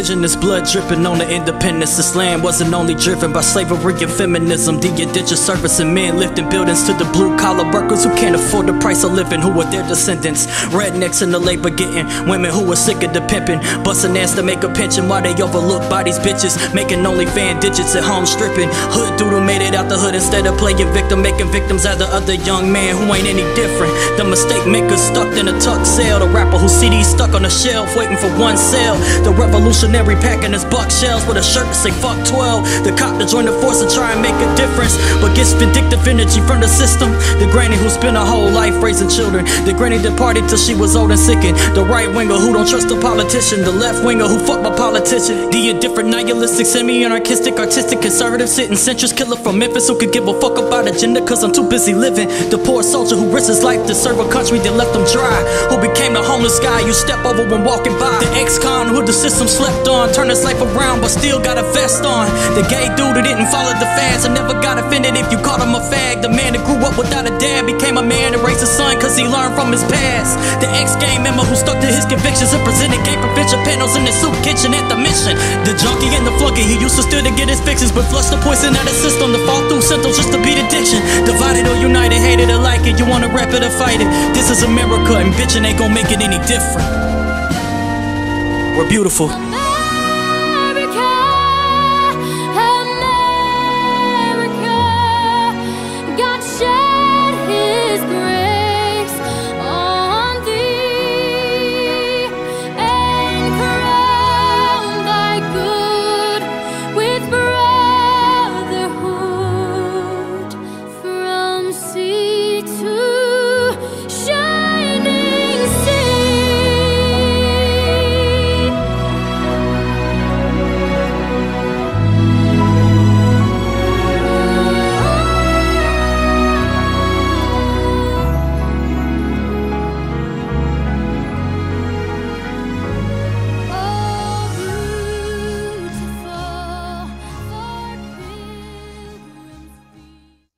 indigenous blood dripping on the independence. This land wasn't only driven by slavery and feminism. The indigent servicing men lifting buildings to the blue collar workers who can't afford the price of living, who are their descendants. Rednecks in the labor getting women who were sick of the pimping. Busting ass to make a pension while they overlook by these bitches. Making only fan digits at home stripping. Hood doodle made it out the hood instead of playing victim. Making victims out of the other young man who ain't any different. The mistake maker stuck in a tuck sale. The rapper whose CD stuck on the shelf waiting for one sale. The revolutionary packing his buck shells with a shirt to say fuck 12. The cop to join the force and try and make a difference. But gets vindictive energy from the system. The granny who spent her whole life raising children. The granny departed till she was old and sickened. The right winger who don't trust a politician. The left winger who fuck my politician. The indifferent nihilistic, semi anarchistic, artistic, conservative, sitting centrist killer from Memphis who could give a fuck about agenda cause I'm too busy living. The poor soldier who risks his life to serve a country that left him dry. Who became the homeless guy you step over when walking by. The ex con who the system slept on. Turned his life around but still got a vest on. The gay dude who didn't follow the fads I never got offended if you called him a fag. The man that grew up without a dad became a man and raised a son cause he learned from his past. The ex gang member who stuck to his convictions and presented gay prevention panels in the soup kitchen at the mission. The junkie and the flunky, he used to steal to get his fixes, but flushed the poison out of his system to fall through symptoms just to beat addiction. Divided or united, hated or like it, you wanna rap it or fight it. This is America, and bitchin' ain't gon' make it any different. We're beautiful.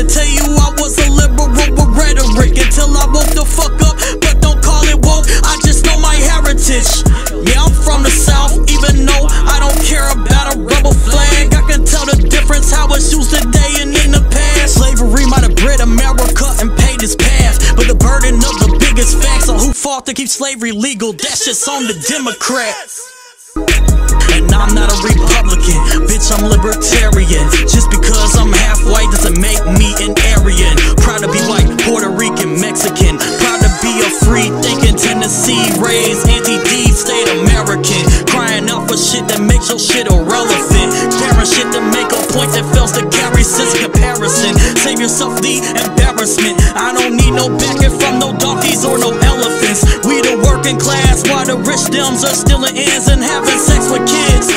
to tell you I was a liberal with rhetoric until I woke the fuck up. But don't call it woke, I just know my heritage. Yeah, I'm from the south, even though I don't care about a rebel flag. I can tell the difference how it's used today and in the past. Slavery might have bred America and paid its path, but the burden of the biggest facts on who fought to keep slavery legal, that's just on the Democrats. And I'm your shit irrelevant. Carrying shit to make a point that fails to carry sense comparison. Save yourself the embarrassment. I don't need no backing from no donkeys or no elephants. We the working class while the rich dems are stealing ends and having sex with kids.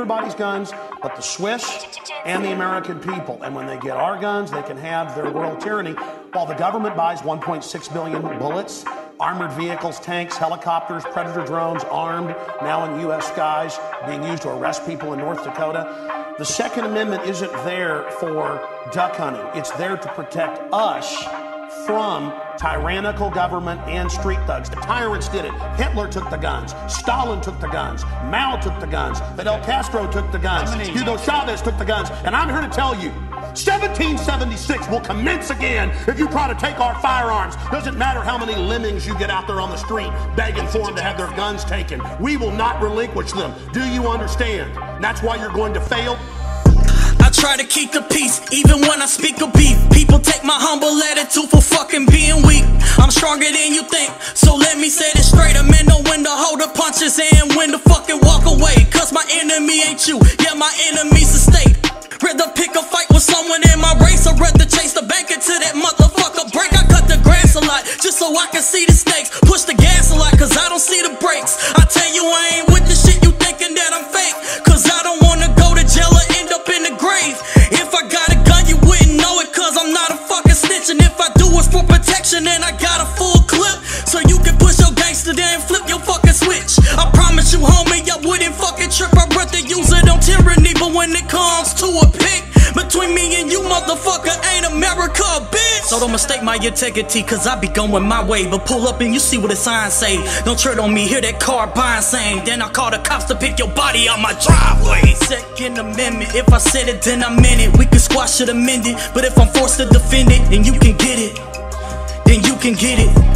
Everybody's guns but the Swiss and the American people. And when they get our guns, they can have their world tyranny while the government buys 1.6 billion bullets, armored vehicles, tanks, helicopters, predator drones, armed, now in U.S. skies, being used to arrest people in North Dakota. The Second Amendment isn't there for duck hunting, it's there to protect us from tyrannical government and street thugs. The tyrants did it. Hitler took the guns. Stalin took the guns. Mao took the guns. Fidel Castro took the guns. Hugo Chavez took the guns. And I'm here to tell you 1776 will commence again if you try to take our firearms. Doesn't matter how many lemmings you get out there on the street begging for them to have their guns taken. We will not relinquish them. Do you understand? That's why you're going to fail. I try to keep the peace, even when I speak a beef. People take my humble attitude for fucking being weak. I'm stronger than you think, so let me say this straight. I'm in the punches me and you, motherfucker, ain't America bitch. So don't mistake my integrity, cause I be going my way. But pull up and you see what the sign say. Don't tread on me, hear that car buying saying. Then I call the cops to pick your body out my driveway. Second Amendment, if I said it, then I meant it. We can squash it, amend it. But if I'm forced to defend it, then you can get it. Then you can get it.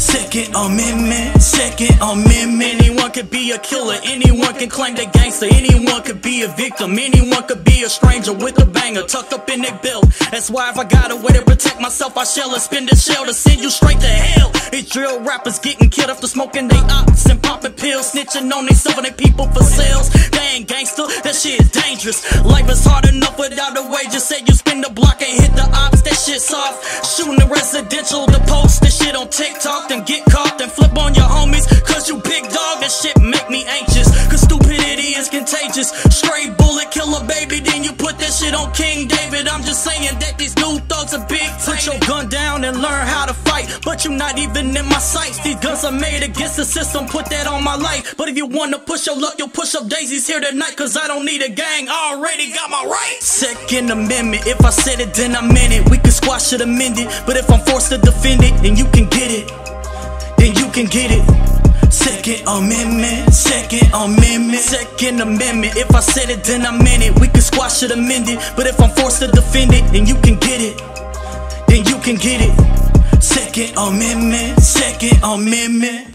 Second Amendment, Second Amendment. Anyone could be a killer, anyone can claim they gangster, anyone could be a victim, anyone could be a stranger with a banger tucked up in their belt. That's why if I got a way to protect myself, I shall spend a shell to send you straight to hell. These drill rappers getting killed after smoking they ops and pills, snitching on themselves and they people for sales. They ain't gangster, that shit is dangerous. Life is hard enough without a wage. Just say you spin the block and hit the ops, that shit's soft. Shooting the residential, the post, that shit on TikTok, then get caught, then flip on your homies. Cause you big dog, that shit make me anxious. Cause stupidity is contagious. Straight bullet, kill a baby, then you put that shit on King David. Just saying that these new thugs are big. Put your gun down and learn how to fight. But you're not even in my sights. These guns are made against the system, put that on my life. But if you wanna push your luck, you'll push up daisies here tonight. Cause I don't need a gang, I already got my rights. Second Amendment, if I said it, then I meant it. We can squash it, amend it. But if I'm forced to defend it, then you can get it. Then you can get it. Second Amendment, Second Amendment, Second Amendment. If I said it, then I meant it. We can squash it, amend it. But if I'm forced to defend it, then you can get it. Then you can get it. Second Amendment, Second Amendment.